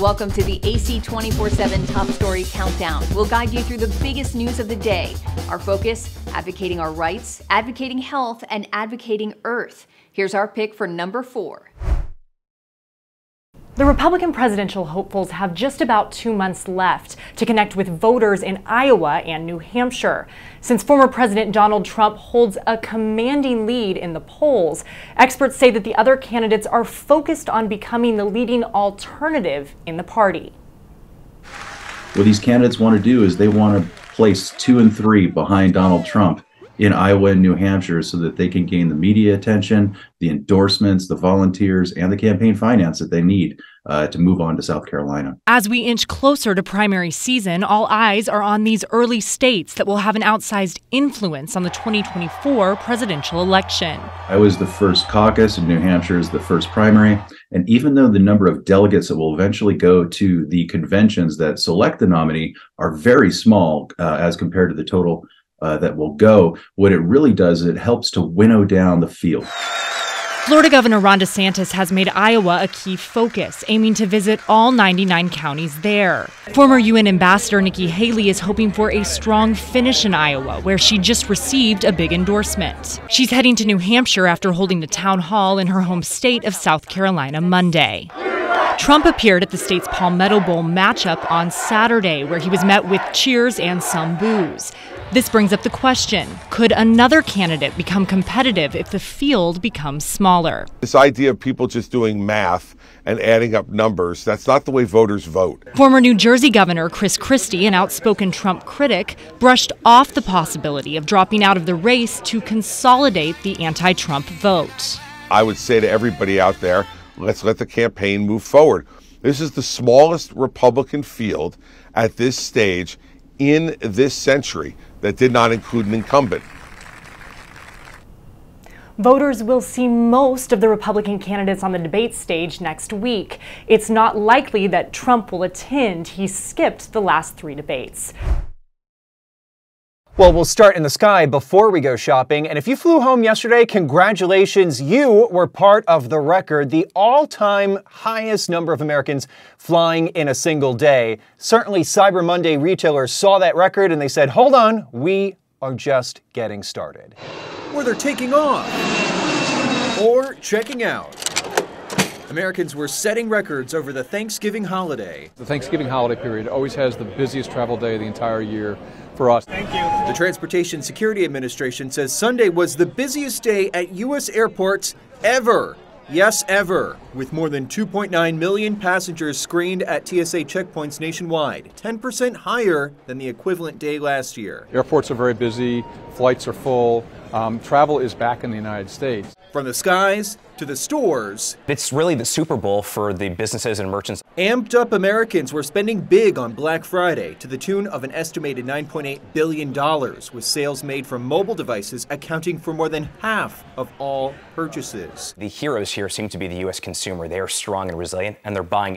Welcome to the AC 24 7 Top Story Countdown. We'll guide you through the biggest news of the day. Our focus advocating our rights, advocating health, and advocating Earth. Here's our pick for number four. The Republican presidential hopefuls have just about two months left to connect with voters in Iowa and New Hampshire. Since former President Donald Trump holds a commanding lead in the polls, experts say that the other candidates are focused on becoming the leading alternative in the party. What these candidates want to do is they want to place two and three behind Donald Trump in Iowa and New Hampshire so that they can gain the media attention, the endorsements, the volunteers, and the campaign finance that they need uh, to move on to South Carolina. As we inch closer to primary season, all eyes are on these early states that will have an outsized influence on the 2024 presidential election. Iowa's the first caucus, and New Hampshire is the first primary. And even though the number of delegates that will eventually go to the conventions that select the nominee are very small uh, as compared to the total uh, that will go, what it really does is it helps to winnow down the field. Florida Governor Ron DeSantis has made Iowa a key focus, aiming to visit all 99 counties there. Former UN Ambassador Nikki Haley is hoping for a strong finish in Iowa, where she just received a big endorsement. She's heading to New Hampshire after holding a town hall in her home state of South Carolina Monday. Trump appeared at the state's Palmetto Bowl matchup on Saturday, where he was met with cheers and some boos. This brings up the question could another candidate become competitive if the field becomes smaller? This idea of people just doing math and adding up numbers, that's not the way voters vote. Former New Jersey Governor Chris Christie, an outspoken Trump critic, brushed off the possibility of dropping out of the race to consolidate the anti Trump vote. I would say to everybody out there, let's let the campaign move forward. This is the smallest Republican field at this stage in this century that did not include an incumbent. Voters will see most of the Republican candidates on the debate stage next week. It's not likely that Trump will attend. He skipped the last three debates. Well, we'll start in the sky before we go shopping. And if you flew home yesterday, congratulations. You were part of the record, the all time highest number of Americans flying in a single day. Certainly, Cyber Monday retailers saw that record and they said, hold on, we are just getting started. Or they're taking off, or checking out. Americans were setting records over the Thanksgiving holiday. The Thanksgiving holiday period always has the busiest travel day of the entire year for us. Thank you. The Transportation Security Administration says Sunday was the busiest day at U.S. airports ever. Yes, ever, with more than 2.9 million passengers screened at TSA checkpoints nationwide, 10% higher than the equivalent day last year. Airports are very busy, flights are full, um, travel is back in the United States. From the skies to the stores. It's really the Super Bowl for the businesses and merchants. Amped up Americans were spending big on Black Friday to the tune of an estimated $9.8 billion, with sales made from mobile devices accounting for more than half of all purchases. The heroes here seem to be the U.S. consumer. They are strong and resilient, and they're buying.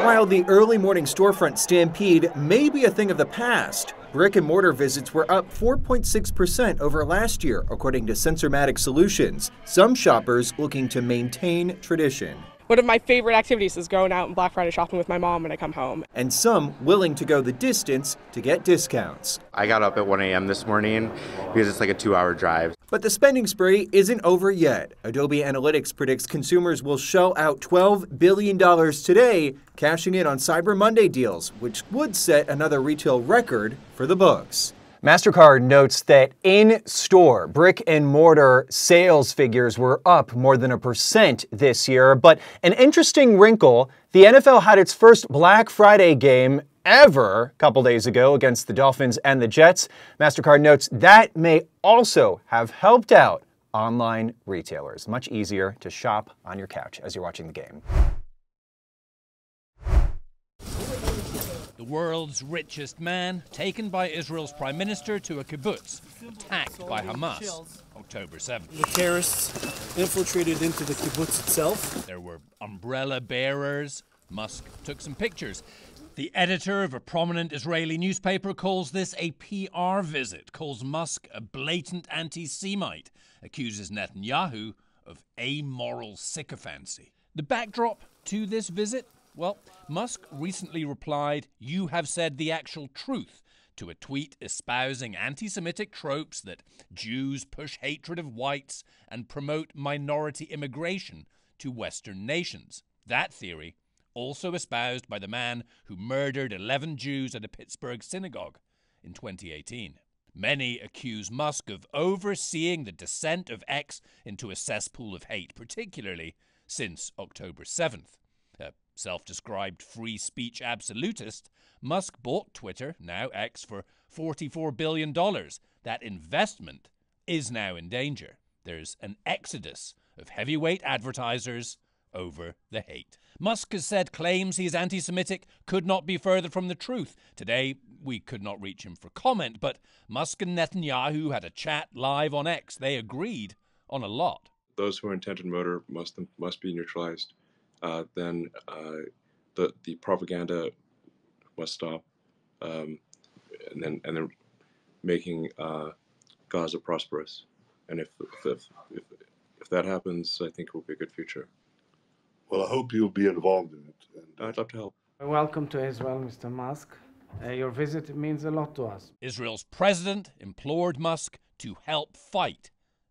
While the early morning storefront stampede may be a thing of the past, brick and mortar visits were up 4.6% over last year, according to Sensormatic Solutions. Some shoppers looking to maintain tradition. One of my favorite activities is going out and Black Friday shopping with my mom when I come home. And some willing to go the distance to get discounts. I got up at 1 a.m. this morning because it's like a two hour drive. But the spending spree isn't over yet. Adobe Analytics predicts consumers will shell out $12 billion today, cashing in on Cyber Monday deals, which would set another retail record for the books. MasterCard notes that in store brick and mortar sales figures were up more than a percent this year. But an interesting wrinkle the NFL had its first Black Friday game ever a couple days ago against the Dolphins and the Jets. MasterCard notes that may also have helped out online retailers. Much easier to shop on your couch as you're watching the game. World's richest man, taken by Israel's prime minister to a kibbutz, attacked by Hamas October 7th. The terrorists infiltrated into the kibbutz itself. There were umbrella bearers. Musk took some pictures. The editor of a prominent Israeli newspaper calls this a PR visit, calls Musk a blatant anti Semite, accuses Netanyahu of amoral sycophancy. The backdrop to this visit Well, Musk recently replied, You have said the actual truth to a tweet espousing anti Semitic tropes that Jews push hatred of whites and promote minority immigration to Western nations. That theory, also espoused by the man who murdered 11 Jews at a Pittsburgh synagogue in 2018. Many accuse Musk of overseeing the descent of X into a cesspool of hate, particularly since October 7th. A self described free speech absolutist, Musk bought Twitter, now X, for $44 billion. That investment is now in danger. There's an exodus of heavyweight advertisers over the hate. Musk has said claims he is anti Semitic could not be further from the truth. Today, we could not reach him for comment, but Musk and Netanyahu had a chat live on X. They agreed on a lot. Those who are intent on murder must must be neutralized. Uh, then uh, the the propaganda must stop, um, and then and then making uh, Gaza prosperous. And if if, if if that happens, I think it will be a good future. Well, I hope you'll be involved in it. And, I'd love to help. Welcome to Israel, Mr. Musk. Uh, your visit means a lot to us. Israel's president implored Musk to help fight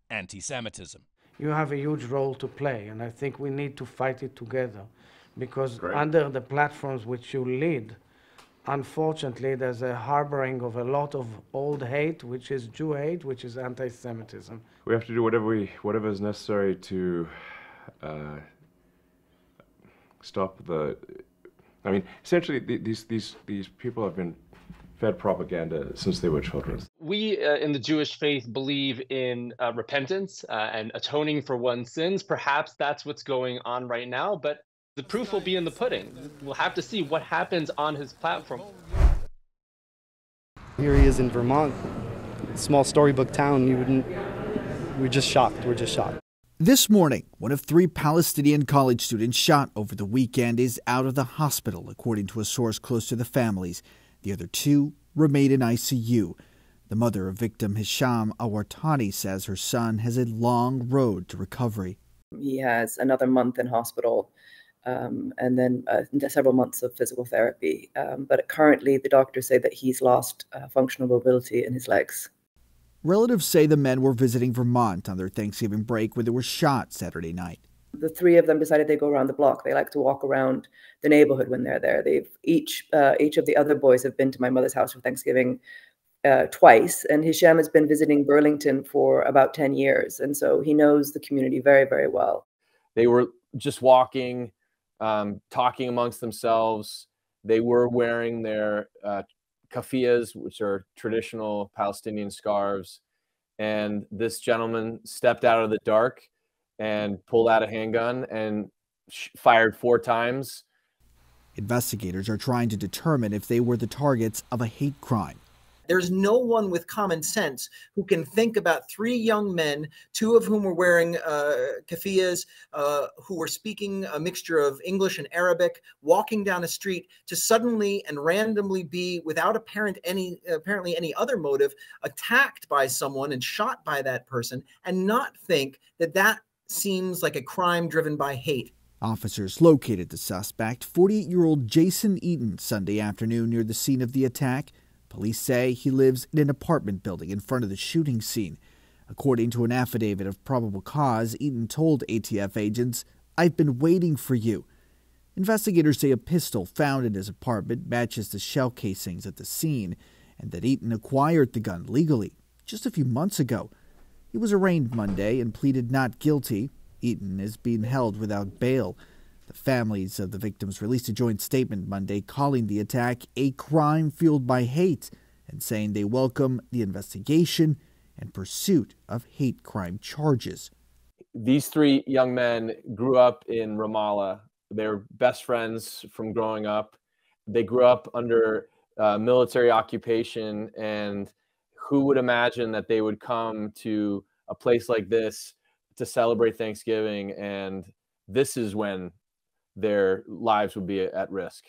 anti Semitism. You have a huge role to play, and I think we need to fight it together because Great. under the platforms which you lead, unfortunately, there's a harboring of a lot of old hate, which is Jew hate, which is anti-Semitism. We have to do whatever we whatever is necessary to uh, stop the. I mean, essentially, these these these people have been fed propaganda since they were children. We uh, in the Jewish faith believe in uh, repentance uh, and atoning for one's sins. Perhaps that's what's going on right now, but the proof will be in the pudding. We'll have to see what happens on his platform. Here he is in Vermont, small storybook town. You wouldn't. We're just shocked. We're just shocked. This morning, one of three Palestinian college students shot over the weekend is out of the hospital, according to a source close to the families. The other two remain in ICU. The mother of victim Hisham Awartani says her son has a long road to recovery. He has another month in hospital um, and then uh, several months of physical therapy. Um, but currently, the doctors say that he's lost uh, functional mobility in his legs. Relatives say the men were visiting Vermont on their Thanksgiving break when they were shot Saturday night. The three of them decided they go around the block. They like to walk around the neighborhood when they're there. They've each uh, each of the other boys have been to my mother's house for Thanksgiving uh, twice, and Hisham has been visiting Burlington for about ten years, and so he knows the community very very well. They were just walking, um, talking amongst themselves. They were wearing their uh, kafiyas, which are traditional Palestinian scarves. And this gentleman stepped out of the dark and pulled out a handgun and sh- fired four times. Investigators are trying to determine if they were the targets of a hate crime. There's no one with common sense who can think about three young men, two of whom were wearing uh, kafiyas, uh, who were speaking a mixture of English and Arabic, walking down a street to suddenly and randomly be, without apparent any apparently any other motive, attacked by someone and shot by that person, and not think that that seems like a crime driven by hate. Officers located the suspect, 48 year old Jason Eaton, Sunday afternoon near the scene of the attack. Police say he lives in an apartment building in front of the shooting scene. According to an affidavit of probable cause, Eaton told ATF agents, I've been waiting for you. Investigators say a pistol found in his apartment matches the shell casings at the scene, and that Eaton acquired the gun legally just a few months ago. He was arraigned Monday and pleaded not guilty. Eaton is being held without bail. The families of the victims released a joint statement Monday calling the attack a crime fueled by hate and saying they welcome the investigation and pursuit of hate crime charges. These three young men grew up in Ramallah. They're best friends from growing up. They grew up under uh, military occupation, and who would imagine that they would come to a place like this to celebrate Thanksgiving? And this is when their lives would be at risk.